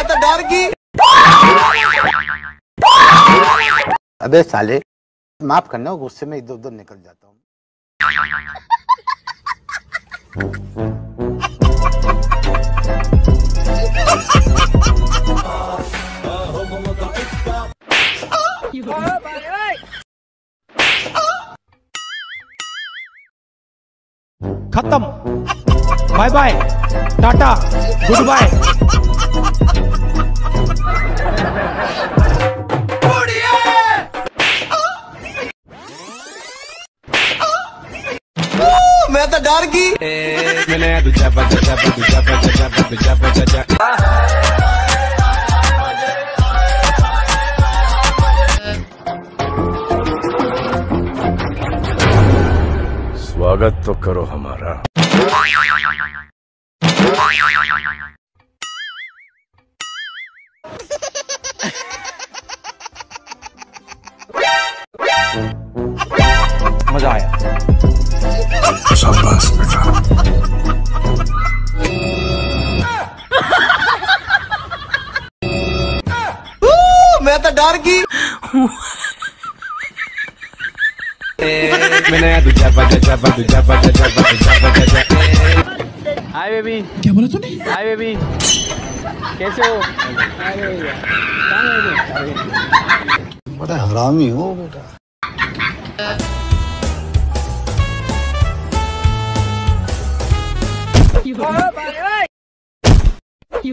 मैं तो डर गई अबे साले माफ़ करना गुस्से में इधर उधर निकल जाता हूँ। खत्म। Bye bye tata good bye स्वागत तो करो हमारा। मज़ा आया। शाबाश बेटा मैं तो डर गई हाय बेबी क्या बोला तूने हाय बेबी कैसे हो बड़ा हरामी हो बेटा কি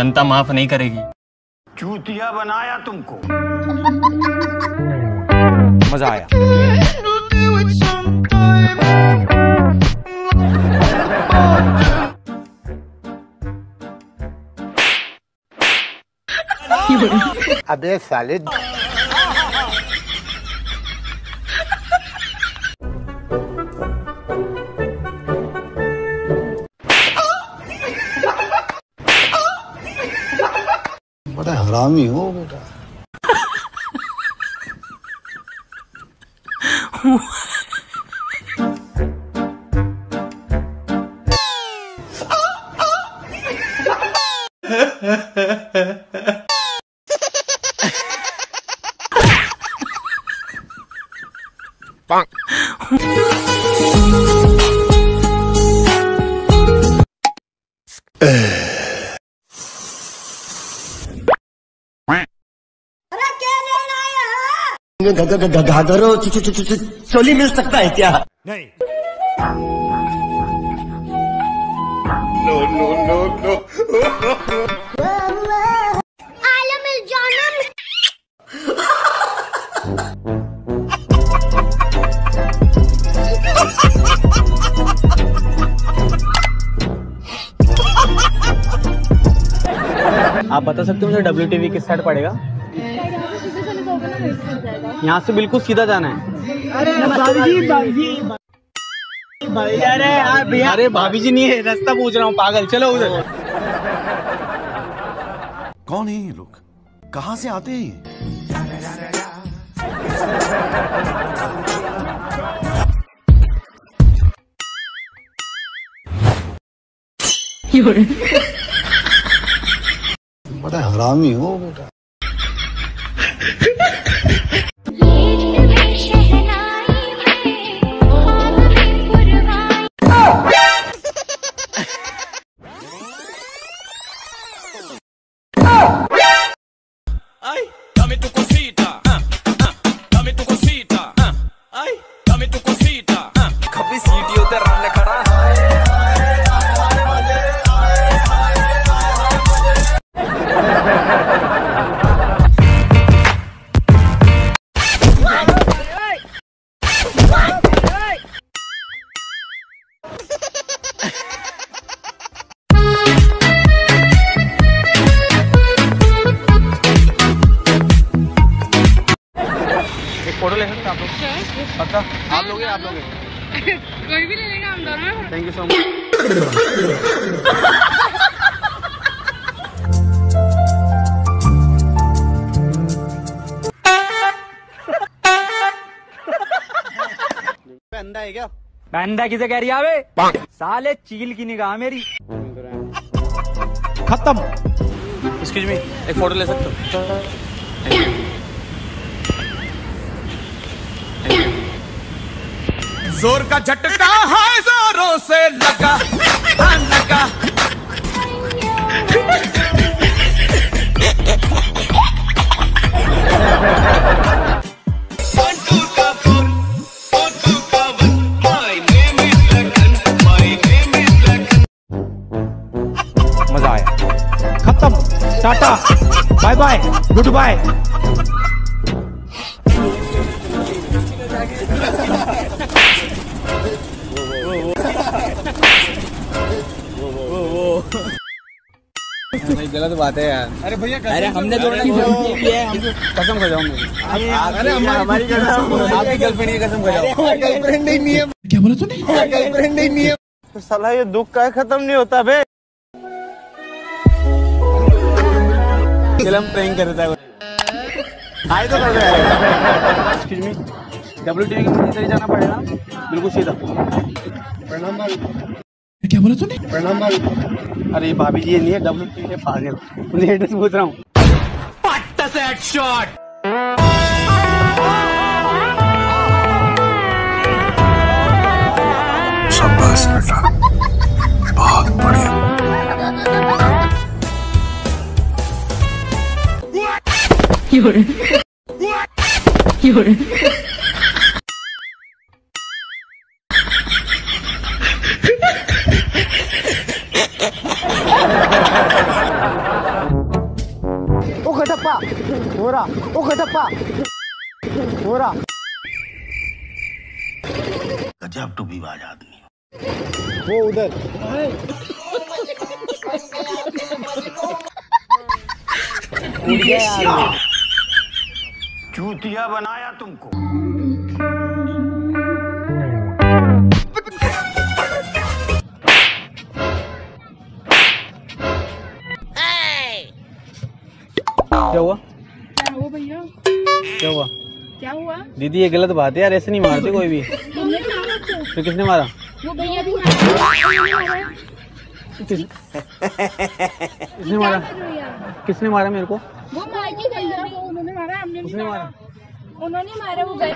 जनता माफ़ नहीं करेगी। चूतिया बनाया तुमको। मज़ा आया। अबे साले बड़ा हरामी हो बेटा घाघरो चोली मिल सकता है क्या? आलम जानम। आप बता सकते हो मुझे डब्ल्यू टीवी किस साइड पड़ेगा? यहाँ से बिल्कुल सीधा जाना है। अरे भाभी जी नहीं है रास्ता पूछ रहा हूँ पागल। चलो उधर। कौन है ये लोग? कहाँ से आते हैं ये? बड़ा हरामी हो बेटा पक्का? आप लोगे आप लोगे कोई भी ले लेगा हम दोनों थैंक यू सो मच है क्या? बंदा किसे कह रही है आवे साले चील की निगाह मेरी। खत्म। एक्सक्यूज मी एक फ़ोटो ले सकते हो? ज़ोर का झटका है जोरों से लगा हाँ, लगा। Tata. Bye bye good bye. गलत बात है यार। अरे भैया अरे हमने है। कसम खा जाओ मेरी हमारी कसम आपकी गर्लफ्रेंड की कसम खा जाओ गर्लफ्रेंड नहीं है। क्या बोला तूने? गर्लफ्रेंड नहीं है। साला ये दुख का खत्म नहीं होता बे। फ़िल्म करता है आए तो कर रहे हैं डब्ल्यू जाना पड़ेगा बिल्कुल सीधा। क्या बोला तूने? प्रणाम अरे भाभी जी नहीं है डब्ल्यू टीवी के पागल। उन्हें एड्रेस पूछ रहा हूँ। शाबाश बेटा। बहुत बढ़िया। ओ खटप्पा हो रहा ओ खटप्पा हो रहा गजब टू भी बाज आदमी। वो उधर। चूतिया बनाया तुमको। क्या हुआ? क्या हुआ भैया? क्या हुआ? क्या हुआ? दीदी ये गलत बात है यार ऐसे नहीं मारते कोई भी। फिर किसने मारा? वो भैया भी मारा किसने मारा? किसने मारा मेरे को? वो मार के गई उन्होंने मारा। हमने नहीं मारा। मारा उन्होंने मारा वो गए